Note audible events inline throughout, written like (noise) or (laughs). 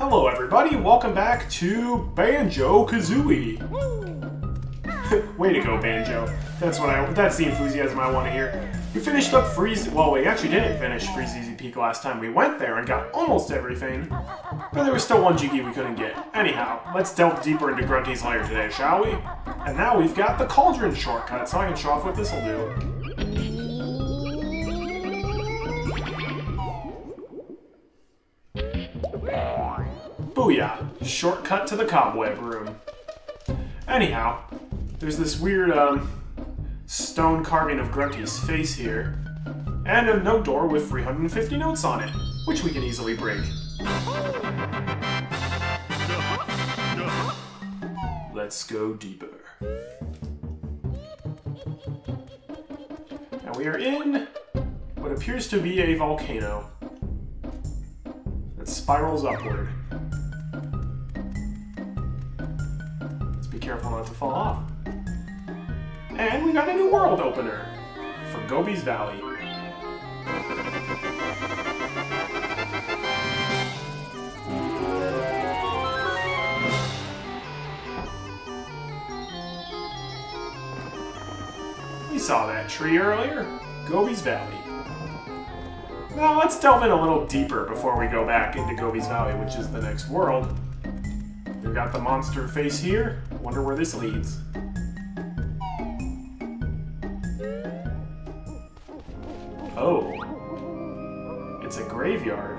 Hello, everybody. Welcome back to Banjo Kazooie. Way to go, Banjo. That's what I. That's the enthusiasm I want to hear. We finished up Freeze. Well, we actually didn't finish Freezeezy Peak last time. We went there and got almost everything, but there was still one Jiggy we couldn't get. Anyhow, let's delve deeper into Grunty's lair today, shall we? And now we've got the Cauldron shortcut, so I can show off what this will do. Booyah! Shortcut to the cobweb room. Anyhow, there's this weird um, stone carving of Grunty's face here, and a note door with 350 notes on it, which we can easily break. Let's go deeper. Now we are in what appears to be a volcano that spirals upward. Careful not to fall off. And we got a new world opener for Gobi's Valley. We saw that tree earlier. Gobi's Valley. Now let's delve in a little deeper before we go back into Gobi's Valley, which is the next world. We've got the monster face here. Wonder where this leads. Oh. It's a graveyard.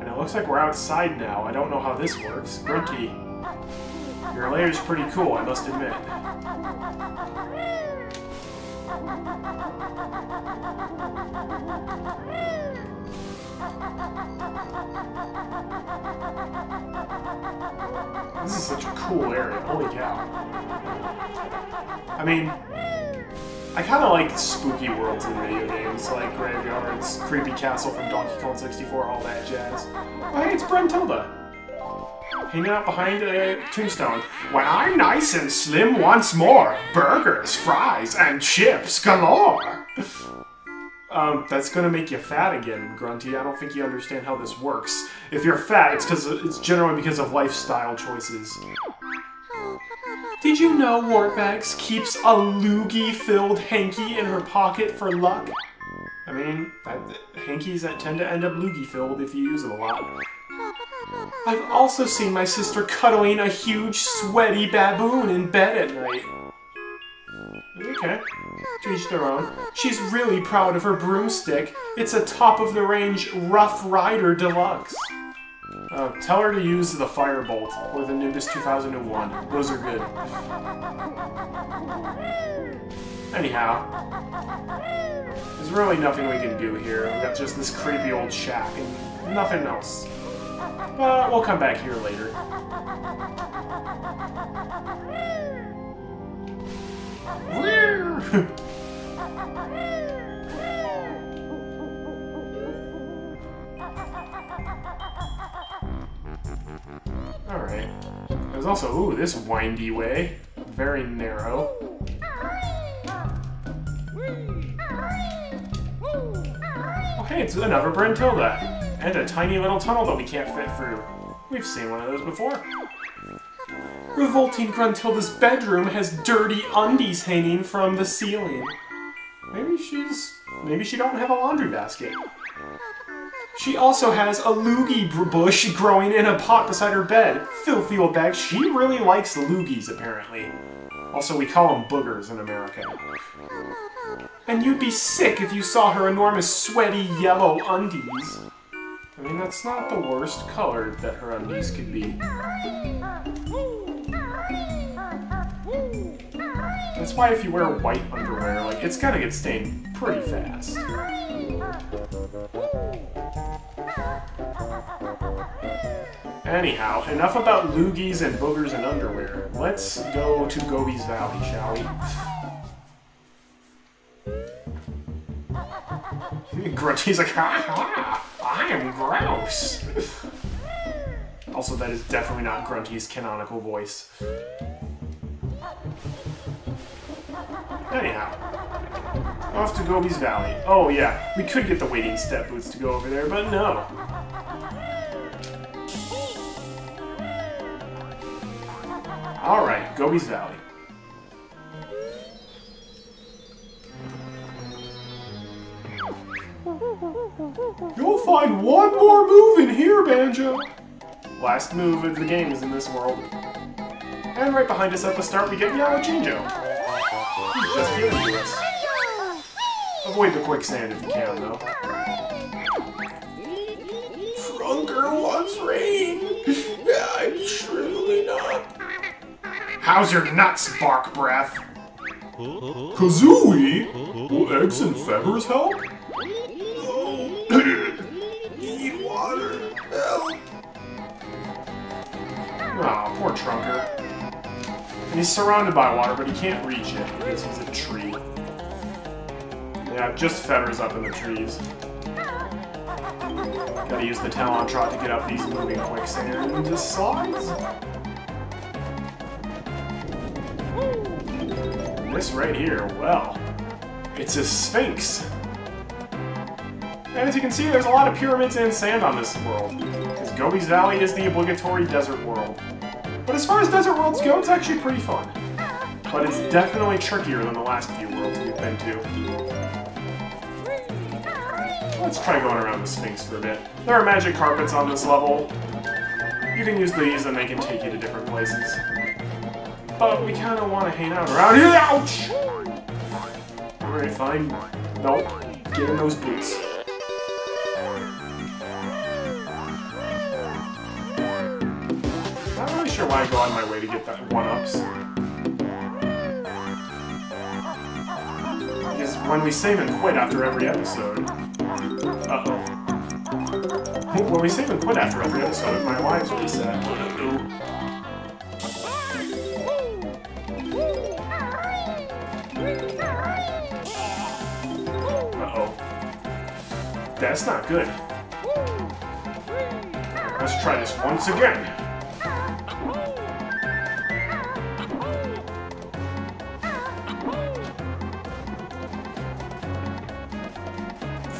And it looks like we're outside now. I don't know how this works. Grunty, your lair's pretty cool, I must admit. Holy cow. I mean, I kind of like spooky worlds in video games, like graveyards, creepy castle from Donkey Kong 64, all that jazz. Oh, hey, it's Brentilda. Hanging out behind a tombstone. When I'm nice and slim once more, burgers, fries, and chips galore. Um, that's gonna make you fat again, Grunty. I don't think you understand how this works. If you're fat, it's because it's generally because of lifestyle choices. Did you know Wartbags keeps a loogie-filled hanky in her pocket for luck? I mean, hankies that tend to end up loogie-filled if you use them a lot. I've also seen my sister cuddling a huge, sweaty baboon in bed at night. Okay. To each their own. She's really proud of her broomstick. It's a top-of-the-range Rough Rider Deluxe. Uh, tell her to use the Firebolt or the Nimbus 2001. Those are good. Anyhow, there's really nothing we can do here. We've got just this creepy old shack and nothing else. But we'll come back here later. There's also, ooh, this windy way. Very narrow. Oh, hey, it's another Brentilda. And a tiny little tunnel that we can't fit through. We've seen one of those before. Revolting Gruntilda's bedroom has dirty undies hanging from the ceiling. Maybe she's... maybe she don't have a laundry basket. She also has a loogie bush growing in a pot beside her bed. Filthy old bag. She really likes loogies, apparently. Also, we call them boogers in America. And you'd be sick if you saw her enormous sweaty yellow undies. I mean, that's not the worst color that her undies could be. That's why if you wear white underwear, like, it's gonna get stained pretty fast. Anyhow, enough about loogies and boogers and underwear. Let's go to Gobi's Valley, shall we? (laughs) Grunty's like, I am gross. also, that is definitely not Grunty's canonical voice. Anyhow, off to Gobi's Valley. Oh yeah, we could get the wading step boots to go over there, but no. Alright, Gobi's Valley. You'll find one more move in here, Banjo! Last move of the game is in this world. And right behind us at the start, we get Yellow Jinjo. He's just healing to us. Avoid the quicksand if you can, though. Trunker wants rain! (laughs) I'm truly not. How's your nuts, Bark Breath? Kazooie? Will eggs and feathers help? No. (coughs) Need water. Help. Aw, poor Trunker. And he's surrounded by water, but he can't reach it because he's a tree. Yeah, just feathers up in the trees. Gotta use the Talon Trot to get up these moving quicksand slides. This right here, well, it's a sphinx. And as you can see, there's a lot of pyramids and sand on this world, because Gobi's Valley is the obligatory desert world. But as far as desert worlds go, it's actually pretty fun. But it's definitely trickier than the last few worlds we've been to. Let's try going around the Sphinx for a bit. There are magic carpets on this level. You can use these and they can take you to different places. But we kind of want to hang out around here. Ouch! Alright, fine. Nope. Get in those boots. Not really sure why I go out of my way to get that one-ups. Because when we save and quit after every episode... Uh-oh. When we save and quit after every episode, my lives reset. Uh-oh. That's not good. Let's try this once again.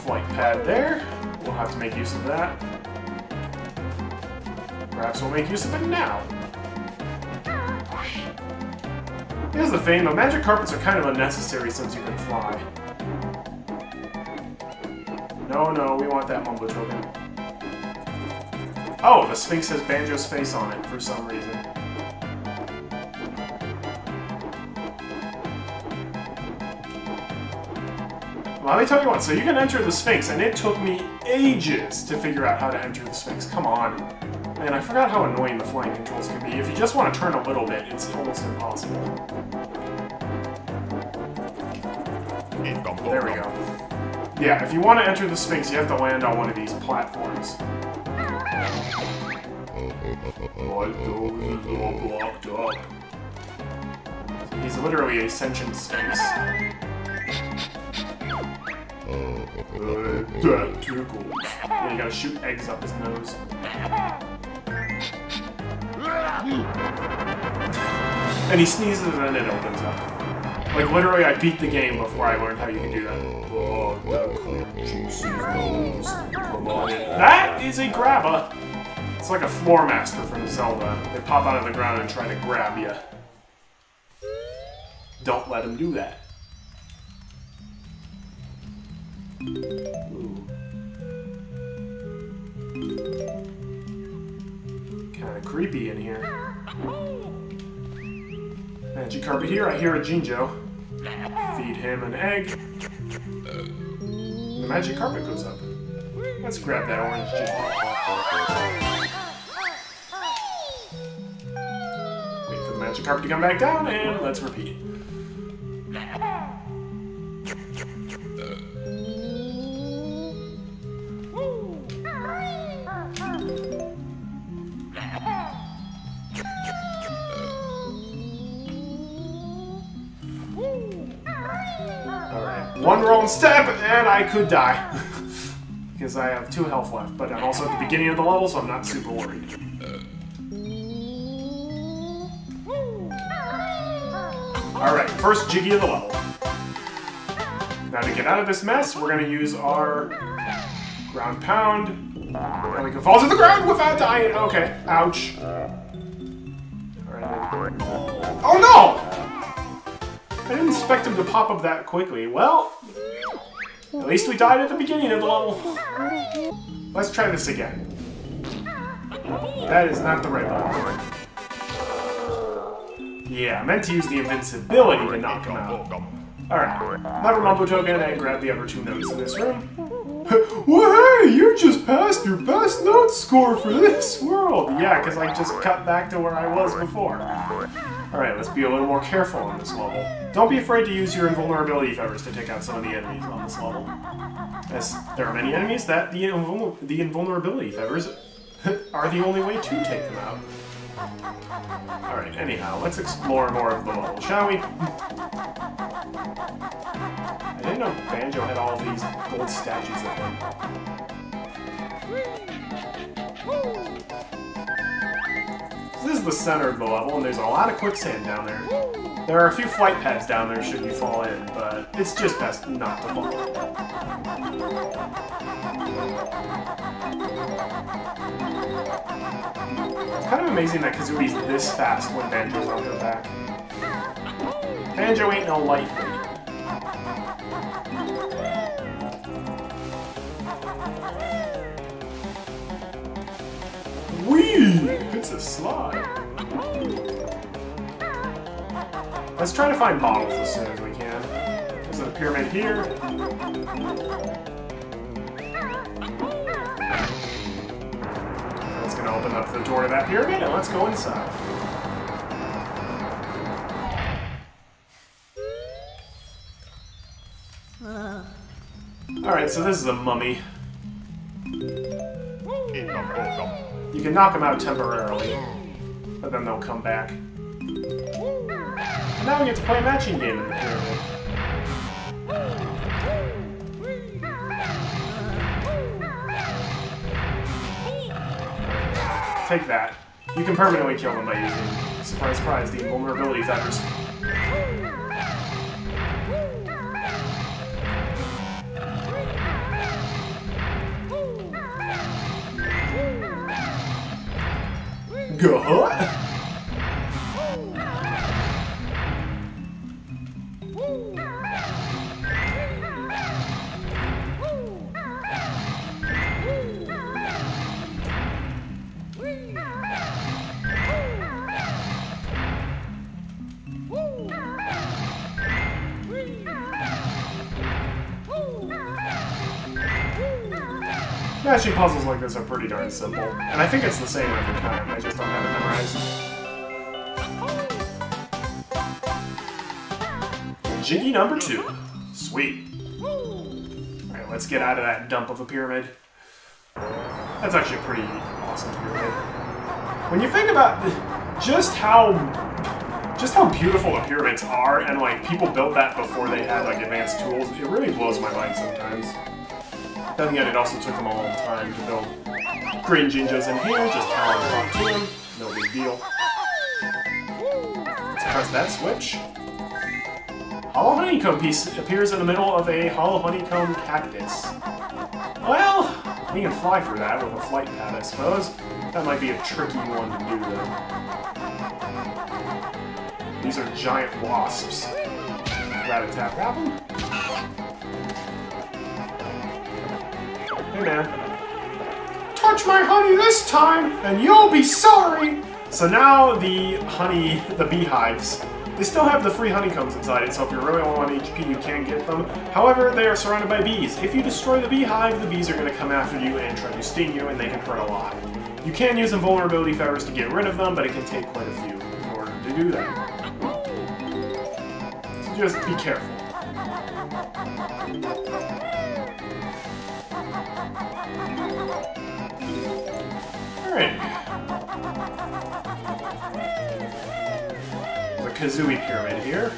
Flight pad there. We'll have to make use of that. Perhaps we'll make use of it now. Here's the thing, though. Magic carpets are kind of unnecessary since you can fly. No, no, we want that Mumbo token. Oh, the Sphinx has Banjo's face on it for some reason. Well, let me tell you what, so you can enter the Sphinx, and it took me ages to figure out how to enter the Sphinx. Come on. Man, I forgot how annoying the flying controls can be. If you just want to turn a little bit, it's almost impossible. There we go. Yeah, if you want to enter the Sphinx, you have to land on one of these platforms. My dog is all blocked up. He's literally a sentient Sphinx. that tickles. Yeah, you gotta shoot eggs up his nose. And he sneezes and then it opens up. Like, literally, I beat the game before I learned how you can do that. That is a grabba! It's like a floor master from Zelda. They pop out of the ground and try to grab you. Don't let them do that. Kind of creepy in here. Magic carpet here. I hear a Jinjo. Feed him an egg. The magic carpet goes up. Let's grab that orange. Wait for the magic carpet to come back down, and let's repeat. And I could die. (laughs) because I have two health left, but I'm also at the beginning of the level, so I'm not super worried. Alright, first Jiggy of the level. Now to get out of this mess, we're gonna use our ground pound. And we can fall to the ground without dying. Okay, ouch. Oh no! I didn't expect him to pop up that quickly. Well, at least we died at the beginning of the level. Let's try this again. That is not the right button. Yeah, I meant to use the invincibility to knock him out. Alright, another Mumbo token and grab the other two notes in this room. (laughs) well, hey, you just passed your best note score for this world! Yeah, because I just cut back to where I was before. Alright, let's be a little more careful on this level. Don't be afraid to use your invulnerability feathers to take out some of the enemies on this level. As there are many enemies that the, invul the invulnerability feathers (laughs) are the only way to take them out. Alright, anyhow, let's explore more of the level, shall we? I didn't know Banjo had all these gold statues of him. The center of the level, and there's a lot of quicksand down there. There are a few flight pads down there should you fall in, but it's just best not to fall. It's kind of amazing that Kazooie's this fast when Banjo's on her back. Banjo ain't no lightweight. Whee! It's a slide. Let's try to find bottles as soon as we can. There's a pyramid here. That's gonna open up the door to that pyramid, and let's go inside. Alright, so this is a mummy. You can knock them out temporarily, but then they'll come back. Now we get to play a matching game. Take that. You can permanently kill them by using, surprise, surprise, the invulnerability feathers. Good. (laughs) pretty darn simple, and I think it's the same every time, I just don't have it memorized. Jiggy number two. Sweet. Alright, let's get out of that dump of a pyramid. That's actually a pretty awesome pyramid. When you think about just how just how beautiful the pyramids are, and like people built that before they had like advanced tools, it really blows my mind sometimes. Then again, it also took them a long time to build green gingers in here, just power on to them, no big deal. Let's press that switch. Hollow Honeycomb piece appears in the middle of a Hollow Honeycomb cactus. Well, we can fly through that with a flight pad, I suppose. That might be a tricky one to do, though. These are giant wasps. Rat-a-tat, grab them. Man. Touch my honey this time, and you'll be sorry! So now the honey, the beehives, they still have the free honeycombs inside it, so if you're really on HP, you can get them. However, they are surrounded by bees. If you destroy the beehive, the bees are going to come after you and try to sting you, and they can hurt a lot. You can use invulnerability feathers to get rid of them, but it can take quite a few in order to do that. So just be careful. Kazooie pyramid here.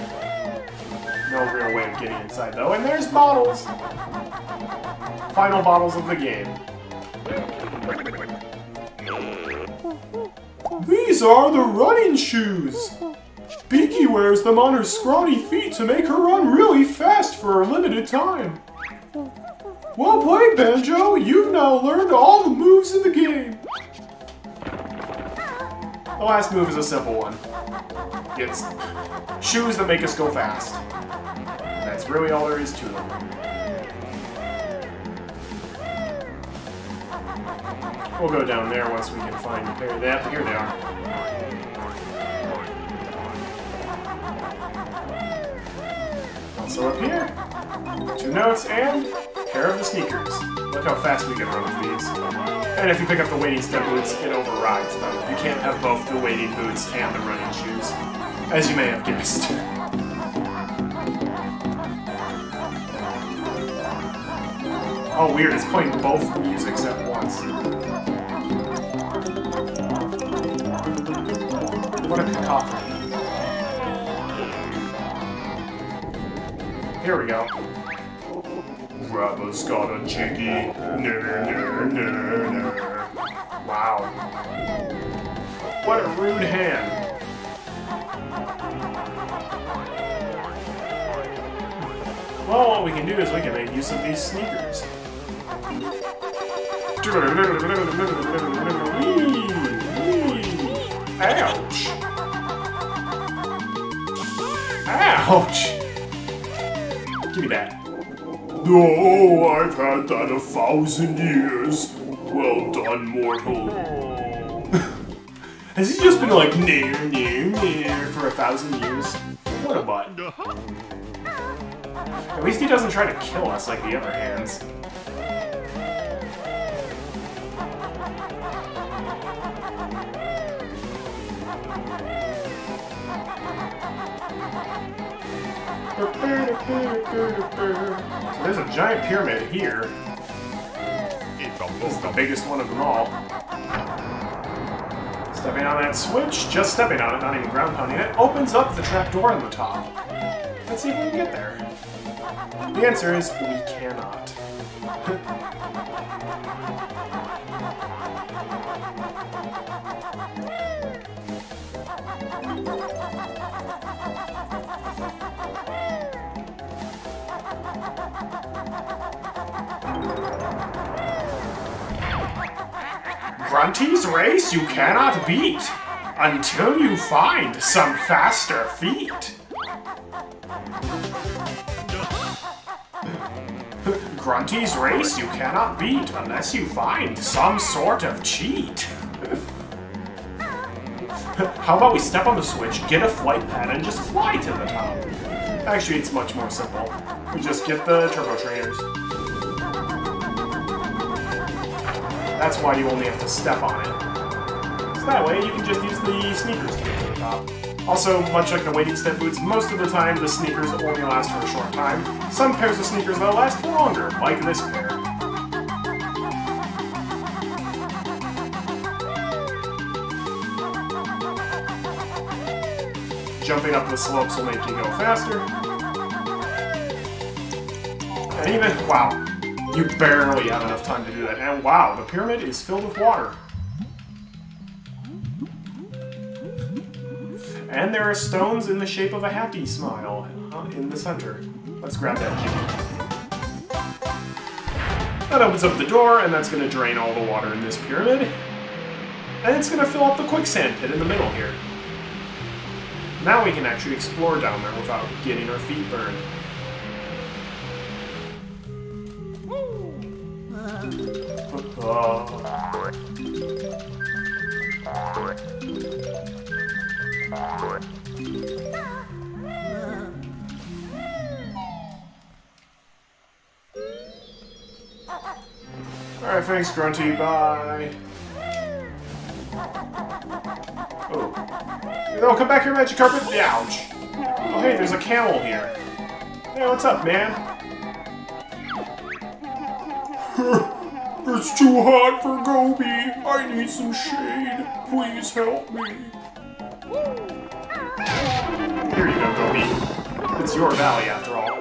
No real way of getting inside though. And there's bottles! Final bottles of the game. These are the running shoes! Beaky wears them on her scrawny feet to make her run really fast for a limited time. Well played, Banjo! You've now learned all the moves in the game! The last move is a simple one. It's shoes that make us go fast. That's really all there is to them. We'll go down there once we can find a pair. They, here they are. Also up here, two notes and pair of the sneakers. Look how fast we can run with these. And if you pick up the wading step boots, it overrides them. You can't have both the wading boots and the running shoes, as you may have guessed. Oh, weird, it's playing both musics at once. What a cacophony. Here we go. Grandma's got a jiggy. Ner, ner, ner, ner. Wow. What a rude hand. Well, what we can do is we can make use of these sneakers. Ouch! Ouch! Give me that. No, I've had that a thousand years. Well done, mortal. (laughs) Has he just been like near, near, near for a thousand years? What a butt. Uh-huh. At least he doesn't try to kill us like the other hands. So there's a giant pyramid here. This is the biggest one of them all. Stepping on that switch, just stepping on it, not even ground pounding it, opens up the trapdoor on the top. Let's see if we can get there. The answer is we cannot. Grunty's race you cannot beat until you find some faster feet. Grunty's race you cannot beat unless you find some sort of cheat. (laughs) How about we step on the switch, get a flight pad, and just fly to the top? Actually, it's much more simple. We just get the turbo trainers. That's why you only have to step on it. So that way, you can just use the sneakers to get to the top. Also, much like the wading step boots, most of the time the sneakers only last for a short time. Some pairs of sneakers though last longer, like this pair. Jumping up the slopes will make you go faster. And even, wow, you barely have enough time to do that. And wow, the pyramid is filled with water. And there are stones in the shape of a happy smile in the center. Let's grab that. That opens up the door, and that's going to drain all the water in this pyramid. And it's going to fill up the quicksand pit in the middle here. Now we can actually explore down there without getting our feet burned. Alright, thanks, Grunty. Bye. Oh. No, come back here, Magic Carpet. Ouch. Oh, hey, there's a camel here. Hey, what's up, man? (laughs) it's too hot for Gobi. I need some shade. Please help me. Here you go, Gobi. It's your valley, after all.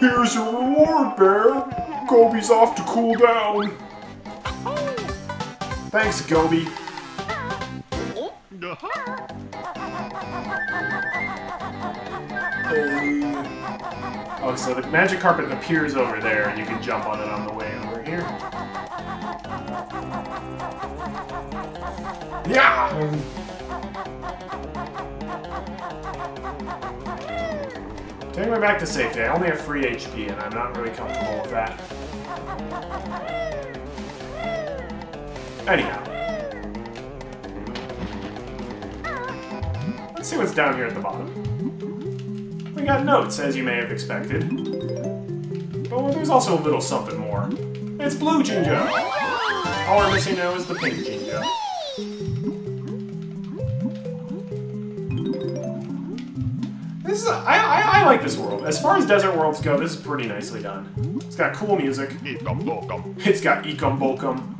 Here's your reward, Bear. Gobi's off to cool down. Thanks, Gobi. Oh, so the magic carpet appears over there, and you can jump on it on the way over here. Yeah! Um, anyway, back to safety. I only have free HP, and I'm not really comfortable with that. Anyhow. Let's see what's down here at the bottom. We got notes, as you may have expected. But there's also a little something more. It's Blue Jinjo! All we're missing now is the Pink Jinjo. I, like this world. As far as desert worlds go, this is pretty nicely done. It's got cool music. It's got Ekum Bokum.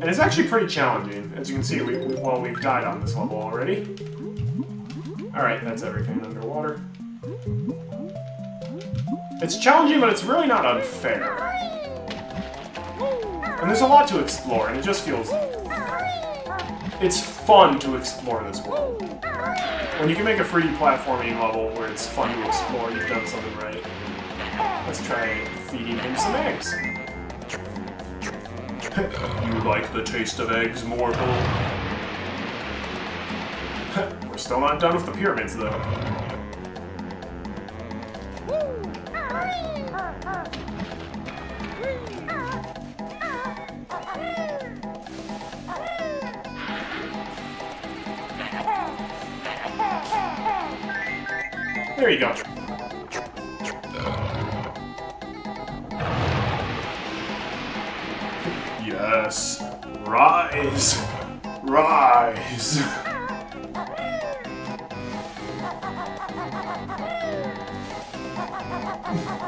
And it's actually pretty challenging. As you can see, we, well, we've died on this level already. Alright, that's everything underwater. It's challenging, but it's really not unfair. And there's a lot to explore, and it just feels... It's fun to explore this world. When you can make a 3D platforming level where it's fun to explore, you've done something right. Let's try feeding him some eggs. you like the taste of eggs, mortal? (laughs) We're still not done with the pyramids, though. There you go. Yes. Rise. Rise.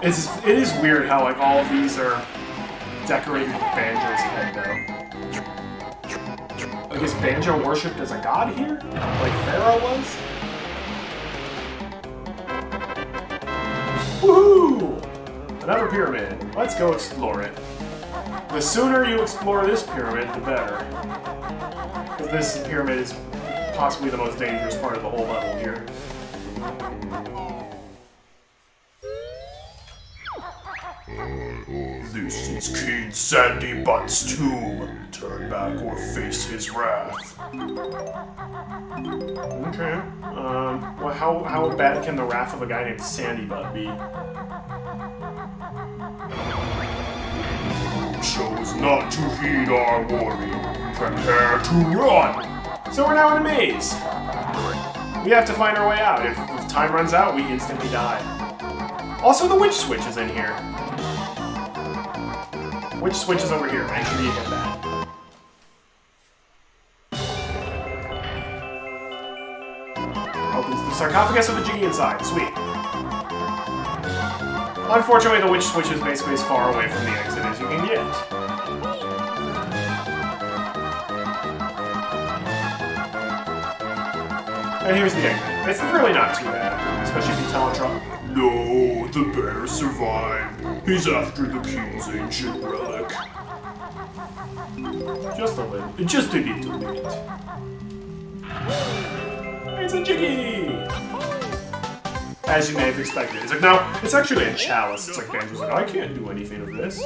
It's, it is weird how like all of these are decorated with Banjo's head though. Like is Banjo worshipped as a god here? Like Pharaoh was? Woohoo! Another pyramid. Let's go explore it. The sooner you explore this pyramid, the better. Because this pyramid is possibly the most dangerous part of the whole level here. This is King Sandy Butt's tomb. Turn back or face his wrath. Okay. Um, well, how, how bad can the wrath of a guy named Sandy Butt be? Chose not to heed our warning. Prepare to run! So we're now in a maze. We have to find our way out. If, if time runs out, we instantly die. Also, the witch switch is in here. Which switch is over here? Sure you hit that. Oh, Opens the sarcophagus with a Jiggy inside. Sweet. Unfortunately, the witch switch is basically as far away from the exit as you can get. And here's the exit. It's really not too bad, especially if you Talon Trot. No, the bear survived. He's after the king's ancient relic. Just a little. It just a little bit. It's a jiggy! As you may have expected. It's like, no, it's actually a chalice. It's like Banjo's like, I can't do anything with this.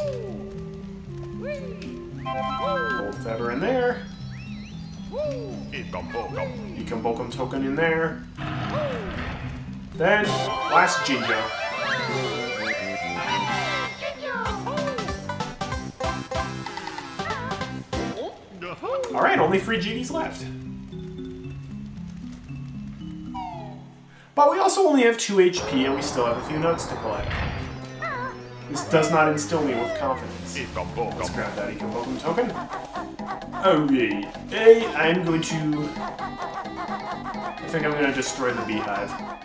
Gold feather in there. Ekum Bokum token in there. Then, last Jinjo. Alright, only three genies left. But we also only have 2 HP and we still have a few notes to collect. This does not instill me with confidence. Let's grab that Ekum Bokum token. Oh, okay, A, I'm going to... I think I'm going to destroy the beehive.